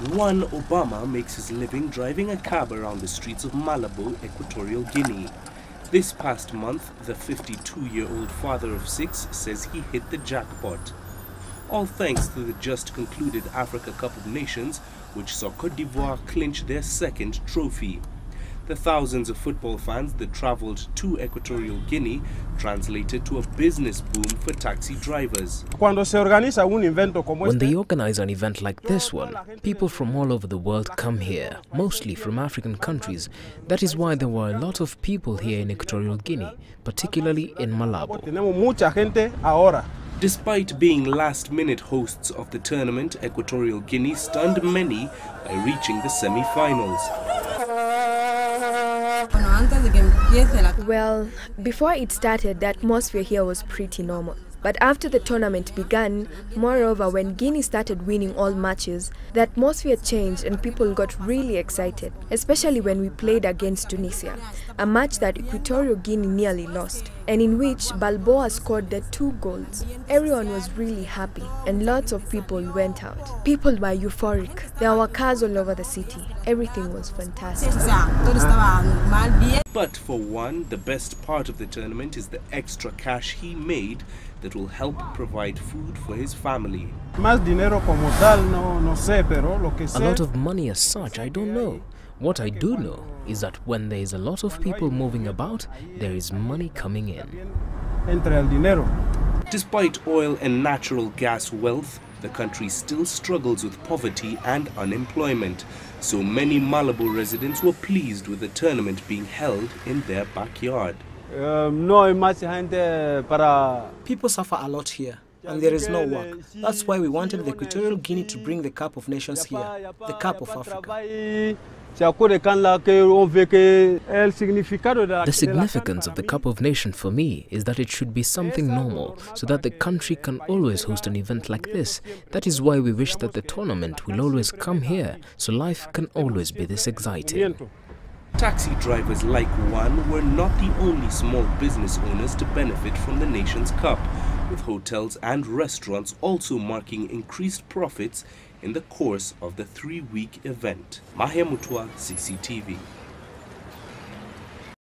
Juan Obama makes his living driving a cab around the streets of Malabo, Equatorial Guinea. This past month, the 52-year-old father of six says he hit the jackpot. All thanks to the just concluded Africa Cup of Nations, which saw Cote d'Ivoire clinch their second trophy. The thousands of football fans that traveled to Equatorial Guinea translated to a business boom for taxi drivers. Cuando se organiza un evento como When they organize an event like this one, people from all over the world come here, mostly from African countries. That is why there were a lot of people here in Equatorial Guinea, particularly in Malabo. tenemos mucha gente ahora. Despite being last-minute hosts of the tournament, Equatorial Guinea stunned many by reaching the semi-finals. Bueno, Well, before it started, the atmosphere here was pretty normal. But after the tournament began, moreover, when Guinea started winning all matches, the atmosphere changed and people got really excited, especially when we played against Tunisia, a match that Equatorial Guinea nearly lost, and in which Balboa scored the two goals. Everyone was really happy, and lots of people went out. People were euphoric. There were cars all over the city. Everything was fantastic. But for Juan, the best part of the tournament is the extra cash he made that will help provide food for his family. Más dinero como tal, no, no sé, pero lo que A lot of money as such, I don't know. What I do know is that when there is a lot of people moving about, there is money coming in. entre el dinero. Despite oil and natural gas wealth, the country still struggles with poverty and unemployment. So many Malabo residents were pleased with the tournament being held in their backyard. Eh, no hay más gente para People suffer a lot here, and there is no work. That's why we wanted the Equatorial Guinea to bring the Cup of Nations here, the Cup of Africa. Se acuerde quand là que on veut que el significado de la The significance of the Cup of Nations for me is that it should be something normal so that the country can always host an event like this. That is why we wish that the tournament will always come here so life can always be this exciting. Taxi drivers like Juan were not the only small business owners to benefit from the Nations Cup, with hotels and restaurants also marking increased profits in the course of the three-week event. Mahia Mutwa, CCTV.